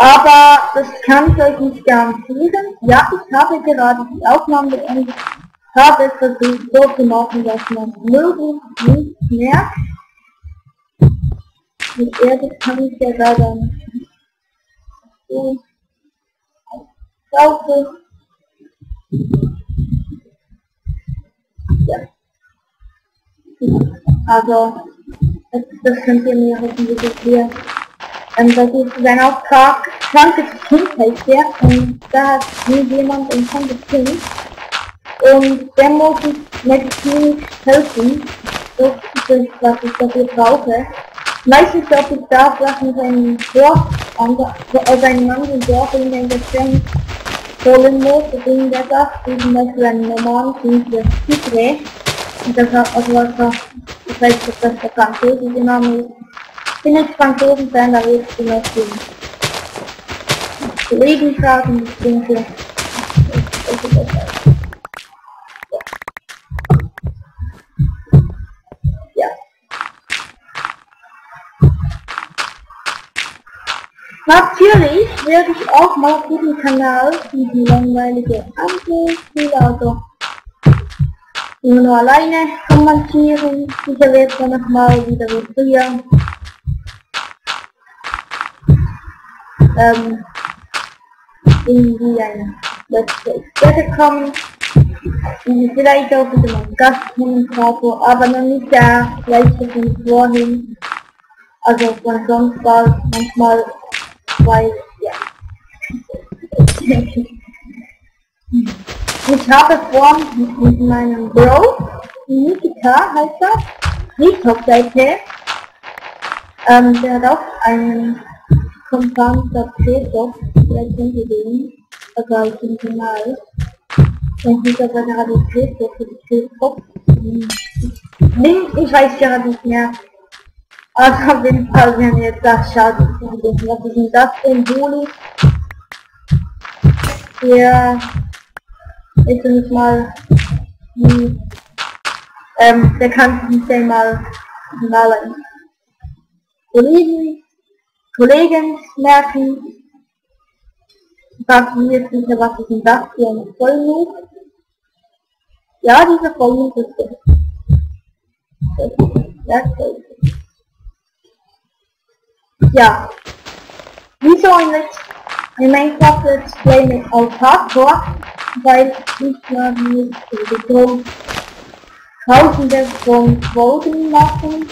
Aber das kann ich euch nicht garantieren. Ja, ich habe gerade die Aufnahme beendet. Habe es versucht so zu machen, dass man möglichst nicht merkt. Mit Erde kann ich ja leider nicht. So. Saufe. Ja. Also, das, das könnt ihr mir hoffentlich erklären. Ähm, das ist sein Auftrag, krankes Kind heißt der, und da hat mir jemand ein krankes Kind. Und der muss uns medizinisch helfen. Das ist das, was ich dafür brauche. Meistens glaube ich da noch einen Dorf, also einen anderen Dorf in den Gefängnis holen muss, deswegen der sagt, wie zum Beispiel einen normalen Kind für Tigre. Und das hat also was ich weiß nicht, ob das der französische Name ist. Ich bin nicht Franzosen-Fan, da will ich zum Beispiel Kollegen fragen, ich denke. Ja. Natürlich werde ich auch mal auf diesem Kanal die langweilige Ansicht, also nur alleine kommentieren. Sicher wird dann nochmal wieder wie Ähm, irgendwie eine letzte Experte kommen. Und vielleicht auch wieder mal Gastkommentator, aber noch nicht der gleiche von vorhin. Also von sonst bald manchmal, weil, ja. Ich habe vor, mit meinem Bro, Nikita heißt das, TikTok-Seite, ähm, der hat auch einen Compound Peter, vielleicht kennt ihr den, also auf dem Kanal. Wenn ich aber gerade Peter für die Peter. Link, ich weiß gerade nicht mehr. Aber auf jeden Fall, wenn ihr jetzt das schaut, was ist denn das denn, Juli? Der ist nicht mal die, ähm, der kann sich nicht einmal mal Kollegen, merken. Fragt mich jetzt nicht, was ist denn das für eine Vollmut? Ja, diese Vollmut ist das. Das ist das. Ja. Wieso eigentlich in Minecraft Let's Play mit auf Hardcore? weil ich habe mir drum tausende von Folgen machen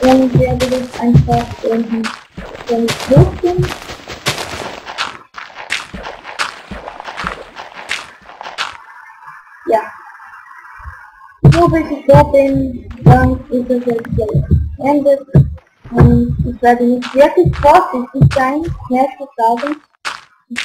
und werde das einfach unten wenn ich los bin. Ja. So bis ich so bin, dann ist es jetzt beendet. Und ich werde nicht wirklich vorsichtig sein, mehr zu sagen. Ich